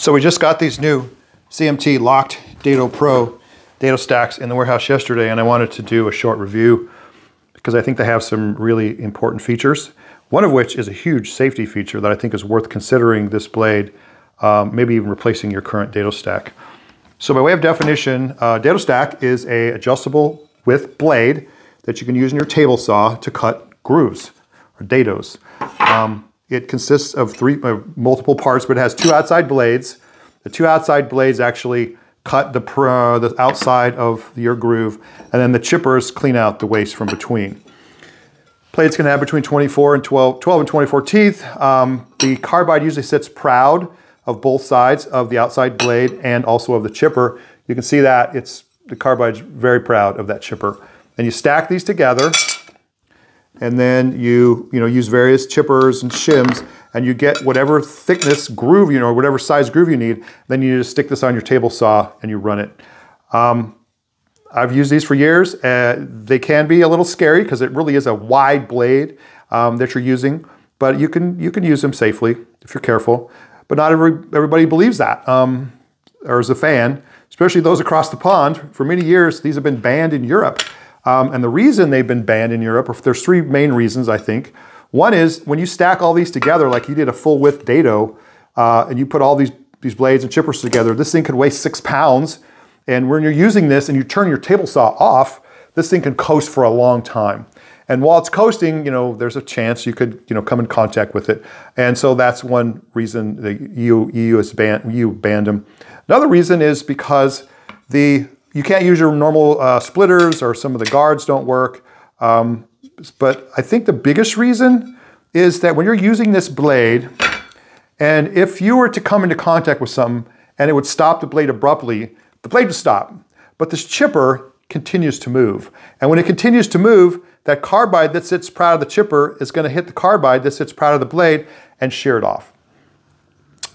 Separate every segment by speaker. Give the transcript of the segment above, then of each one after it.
Speaker 1: So we just got these new CMT locked Dado Pro dado stacks in the warehouse yesterday and I wanted to do a short review because I think they have some really important features. One of which is a huge safety feature that I think is worth considering this blade, um, maybe even replacing your current dado stack. So by way of definition, uh, dado stack is a adjustable width blade that you can use in your table saw to cut grooves or dados. Um, it consists of three multiple parts, but it has two outside blades. The two outside blades actually cut the, uh, the outside of your groove, and then the chippers clean out the waste from between. Plates can have between 24 and 12, 12 and 24 teeth. Um, the carbide usually sits proud of both sides of the outside blade and also of the chipper. You can see that it's the carbide's very proud of that chipper. And you stack these together and then you, you know, use various chippers and shims and you get whatever thickness groove you know, whatever size groove you need. Then you just stick this on your table saw and you run it. Um, I've used these for years. Uh, they can be a little scary because it really is a wide blade um, that you're using, but you can you can use them safely if you're careful. But not every, everybody believes that um, or is a fan, especially those across the pond. For many years, these have been banned in Europe. Um, and the reason they've been banned in Europe, there's three main reasons, I think. One is when you stack all these together, like you did a full width dado, uh, and you put all these, these blades and chippers together, this thing could weigh six pounds. And when you're using this and you turn your table saw off, this thing can coast for a long time. And while it's coasting, you know, there's a chance you could, you know, come in contact with it. And so that's one reason the EU, EU has banned, EU banned them. Another reason is because the you can't use your normal uh, splitters or some of the guards don't work. Um, but I think the biggest reason is that when you're using this blade, and if you were to come into contact with something and it would stop the blade abruptly, the blade would stop. But this chipper continues to move. And when it continues to move, that carbide that sits proud of the chipper is going to hit the carbide that sits proud of the blade and shear it off.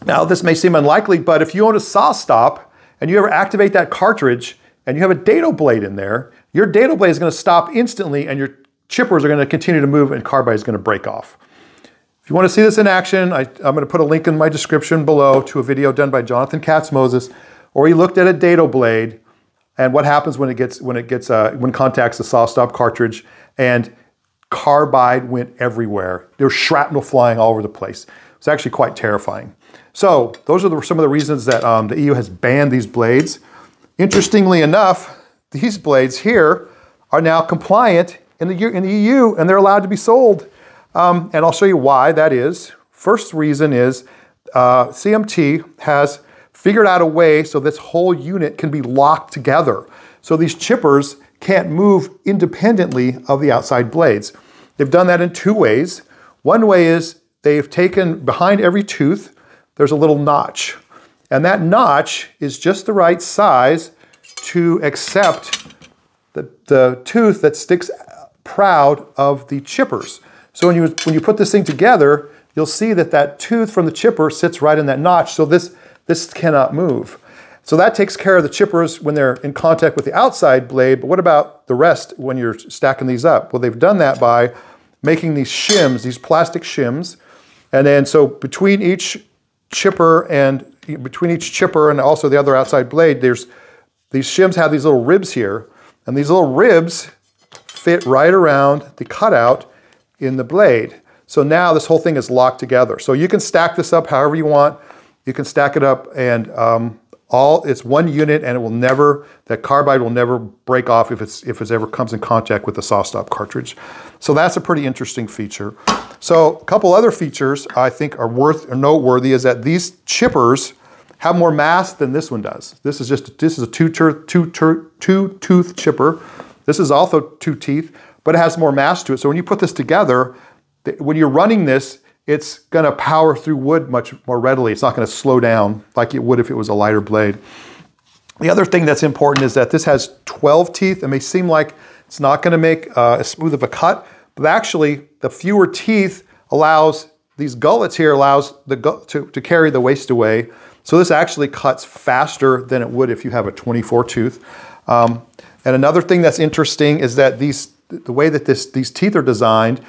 Speaker 1: Now, this may seem unlikely, but if you own a SawStop and you ever activate that cartridge and you have a dado blade in there, your dado blade is going to stop instantly and your chippers are going to continue to move and carbide is going to break off. If you want to see this in action, I, am going to put a link in my description below to a video done by Jonathan Katz Moses, where he looked at a dado blade and what happens when it gets when it gets uh, when contacts the SawStop cartridge and carbide went everywhere. There was shrapnel flying all over the place. It's actually quite terrifying. So those are the, some of the reasons that um, the EU has banned these blades. Interestingly enough, these blades here are now compliant in the, in the EU and they're allowed to be sold. Um, and I'll show you why that is. First reason is uh, CMT has figured out a way so this whole unit can be locked together. So these chippers can't move independently of the outside blades. They've done that in two ways. One way is they've taken behind every tooth, there's a little notch. And that notch is just the right size to accept the, the tooth that sticks proud of the chippers. So when you, when you put this thing together, you'll see that that tooth from the chipper sits right in that notch. So this, this cannot move. So that takes care of the chippers when they're in contact with the outside blade, but what about the rest when you're stacking these up? Well, they've done that by making these shims, these plastic shims, and then so between each chipper and between each chipper and also the other outside blade, there's these shims have these little ribs here, and these little ribs fit right around the cutout in the blade. So now this whole thing is locked together. So you can stack this up however you want. You can stack it up and um, all it's one unit and it will never that carbide will never break off if it's if it ever comes in contact with the SawStop cartridge. So that's a pretty interesting feature. So a couple other features I think are worth or noteworthy is that these chippers have more mass than this one does. This is just this is a two two, two tooth chipper. This is also two teeth, but it has more mass to it. So when you put this together, when you're running this, it's going to power through wood much more readily. It's not going to slow down like it would if it was a lighter blade. The other thing that's important is that this has 12 teeth. It may seem like it's not going to make uh, as smooth of a cut, but actually the fewer teeth allows, these gullets here allows the to, to carry the waste away. So this actually cuts faster than it would if you have a 24 tooth. Um, and another thing that's interesting is that these, the way that this, these teeth are designed,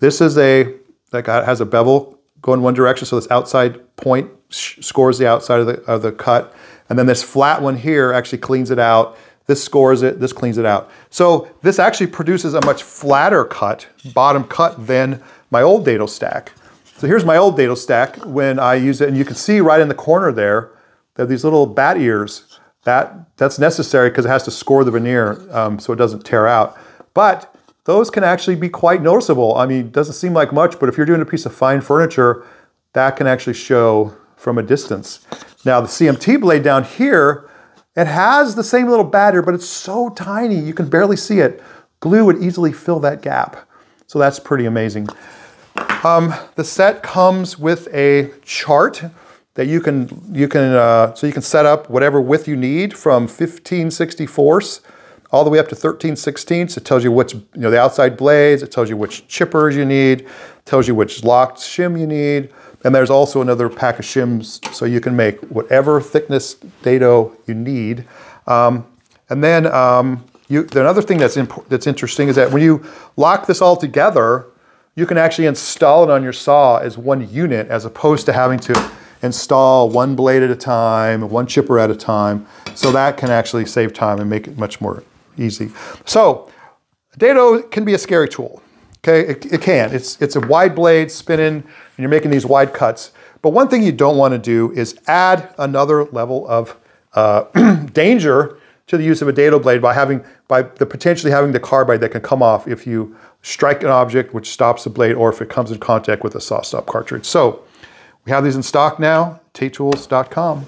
Speaker 1: this is a that has a bevel going one direction, so this outside point scores the outside of the, of the cut. And then this flat one here actually cleans it out. This scores it, this cleans it out. So this actually produces a much flatter cut, bottom cut than my old dado stack. So here's my old dado stack when I use it, and you can see right in the corner there, they have these little bat ears. That, that's necessary because it has to score the veneer um, so it doesn't tear out. But those can actually be quite noticeable. I mean, it doesn't seem like much, but if you're doing a piece of fine furniture, that can actually show from a distance. Now the CMT blade down here, it has the same little batter, but it's so tiny, you can barely see it. Glue would easily fill that gap. So that's pretty amazing. Um, the set comes with a chart that you can, you can uh, so you can set up whatever width you need from 1564 all the way up to 13 16ths. It tells you which, you know, the outside blades, it tells you which chippers you need, tells you which locked shim you need, and there's also another pack of shims so you can make whatever thickness dado you need. Um, and then um, you, the another thing that's, that's interesting is that when you lock this all together, you can actually install it on your saw as one unit as opposed to having to install one blade at a time, one chipper at a time. So that can actually save time and make it much more easy. So dado can be a scary tool. Okay, it, it, can. It's, it's a wide blade spinning and you're making these wide cuts. But one thing you don't want to do is add another level of uh, danger to the use of a dado blade by having by the potentially having the carbide that can come off if you strike an object which stops the blade or if it comes in contact with a SawStop cartridge. So we have these in stock now, tatetools.com.